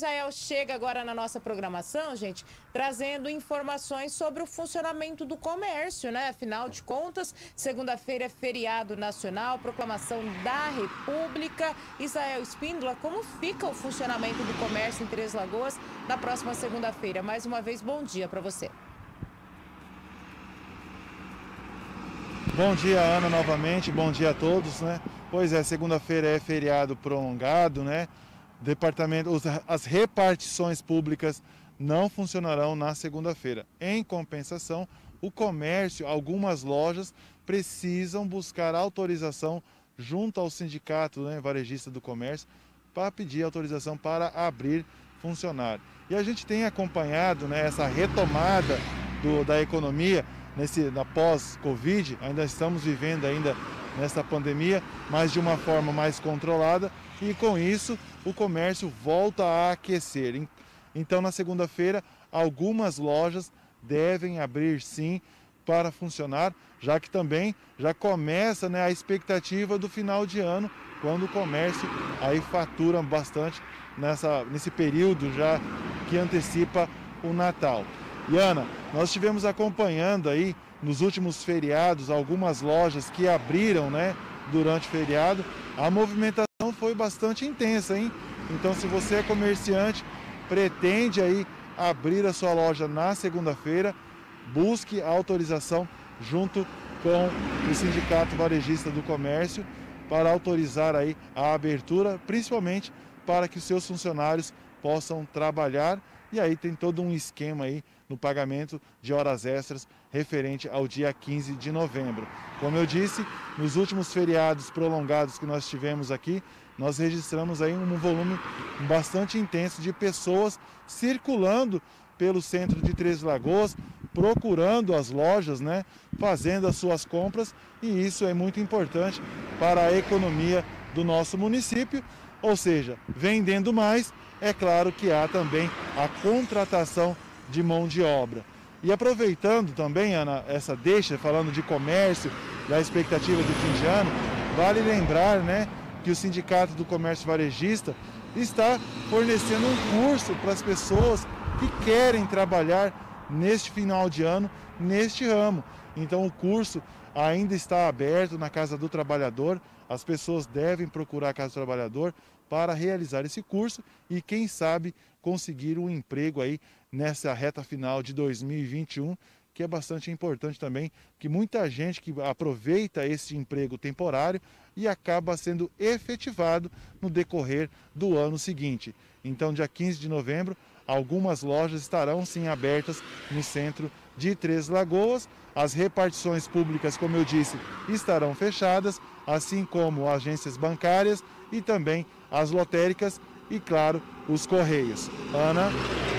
Israel chega agora na nossa programação, gente, trazendo informações sobre o funcionamento do comércio, né? Afinal de contas, segunda-feira é feriado nacional, proclamação da República. Israel Espíndola, como fica o funcionamento do comércio em Três Lagoas na próxima segunda-feira? Mais uma vez, bom dia para você. Bom dia, Ana, novamente. Bom dia a todos, né? Pois é, segunda-feira é feriado prolongado, né? Departamento, as repartições públicas não funcionarão na segunda-feira. Em compensação, o comércio, algumas lojas precisam buscar autorização junto ao sindicato né, varejista do comércio para pedir autorização para abrir funcionar. E a gente tem acompanhado né, essa retomada do, da economia nesse, na pós-Covid, ainda estamos vivendo ainda nessa pandemia, mas de uma forma mais controlada e com isso o comércio volta a aquecer. Então na segunda-feira algumas lojas devem abrir sim para funcionar, já que também já começa né, a expectativa do final de ano, quando o comércio aí fatura bastante nessa, nesse período já que antecipa o Natal. E Ana, nós estivemos acompanhando aí nos últimos feriados algumas lojas que abriram, né, durante o feriado. A movimentação foi bastante intensa, hein? Então, se você é comerciante, pretende aí abrir a sua loja na segunda-feira, busque autorização junto com o Sindicato Varejista do Comércio para autorizar aí a abertura, principalmente para que os seus funcionários possam trabalhar e aí tem todo um esquema aí no pagamento de horas extras referente ao dia 15 de novembro. Como eu disse, nos últimos feriados prolongados que nós tivemos aqui, nós registramos aí um volume bastante intenso de pessoas circulando pelo centro de Três Lagoas, procurando as lojas, né, fazendo as suas compras, e isso é muito importante para a economia do nosso município, ou seja, vendendo mais, é claro que há também a contratação de mão de obra. E aproveitando também, Ana, essa deixa, falando de comércio, da expectativa de fim de ano, vale lembrar né, que o Sindicato do Comércio Varejista está fornecendo um curso para as pessoas que querem trabalhar neste final de ano, neste ramo. Então o curso ainda está aberto na Casa do Trabalhador, as pessoas devem procurar a Casa do Trabalhador para realizar esse curso e, quem sabe, conseguir um emprego aí nessa reta final de 2021, que é bastante importante também, que muita gente que aproveita esse emprego temporário e acaba sendo efetivado no decorrer do ano seguinte. Então, dia 15 de novembro, algumas lojas estarão sim abertas no centro de Três Lagoas. As repartições públicas, como eu disse, estarão fechadas, assim como agências bancárias e também as lotéricas e, claro, os correios. Ana.